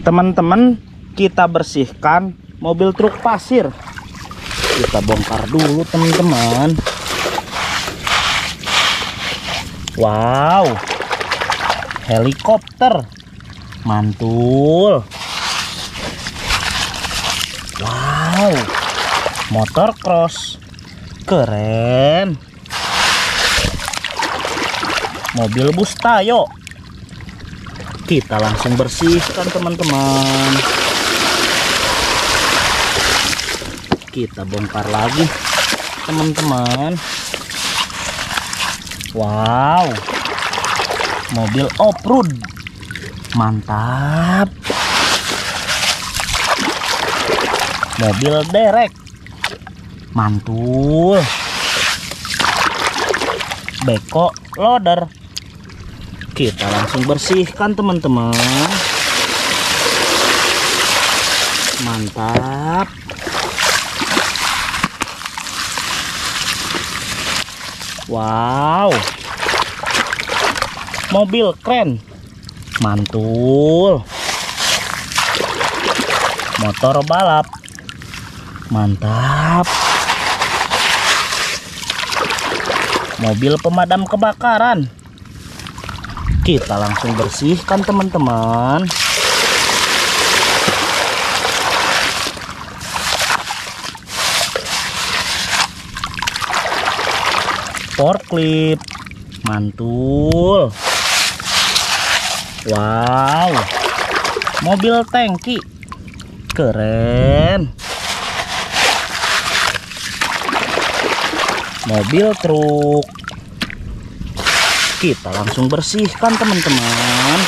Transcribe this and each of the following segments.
teman-teman kita bersihkan mobil truk pasir. Kita bongkar dulu teman-teman. Wow. Helikopter. Mantul. Wow. Motor cross. Keren. Mobil bus tayo kita langsung bersihkan teman-teman. Kita bongkar lagi teman-teman. Wow. Mobil off-road. Mantap. Mobil derek. Mantul. Beko loader kita langsung bersihkan teman-teman. Mantap. Wow. Mobil keren. Mantul. Motor balap. Mantap. Mobil pemadam kebakaran kita langsung bersihkan teman-teman. Forklift. Mantul. Wow. Mobil tangki. Keren. Mobil truk kita langsung bersihkan teman-teman.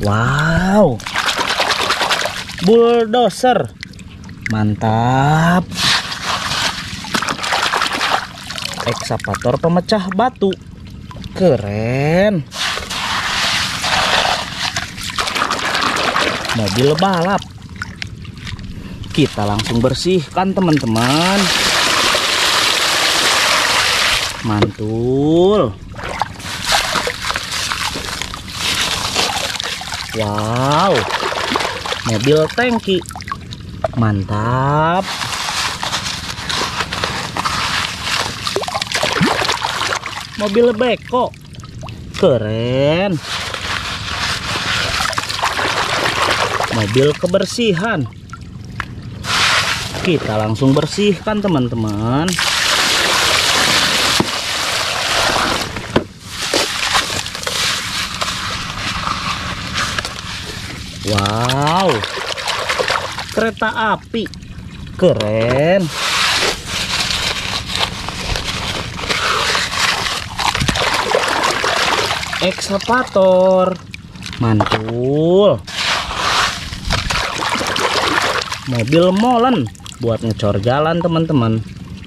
Wow. Bulldozer. Mantap. Ekskavator pemecah batu. Keren. Mobil balap kita langsung bersihkan teman-teman. Mantul. Wow. Mobil tangki. Mantap. Mobil beko. Keren. Mobil kebersihan kita langsung bersihkan teman-teman. Wow. Kereta api. Keren. Ekskavator. Mantul. Mobil molen buat ngecor jalan teman-teman.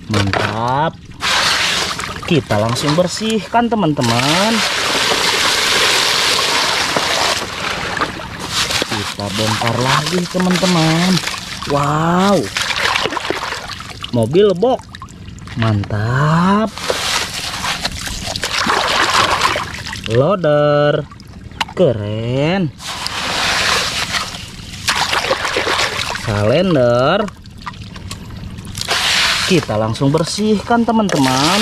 Mantap. Kita langsung bersihkan teman-teman. Kita bongkar lagi teman-teman. Wow. Mobil box. Mantap. Loader. Keren. Kalender kita langsung bersihkan teman-teman.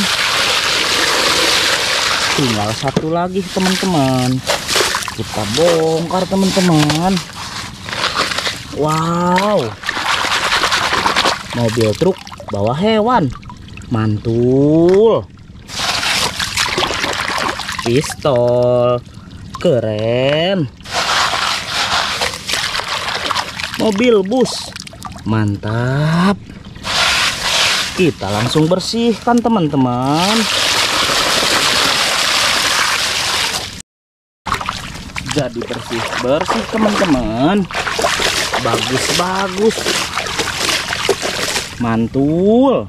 Tinggal satu lagi teman-teman. Kita bongkar teman-teman. Wow. Mobil truk bawa hewan. Mantul. Pistol. Keren. Mobil bus. Mantap kita langsung bersihkan teman-teman. Jadi bersih-bersih teman-teman. Bagus-bagus mantul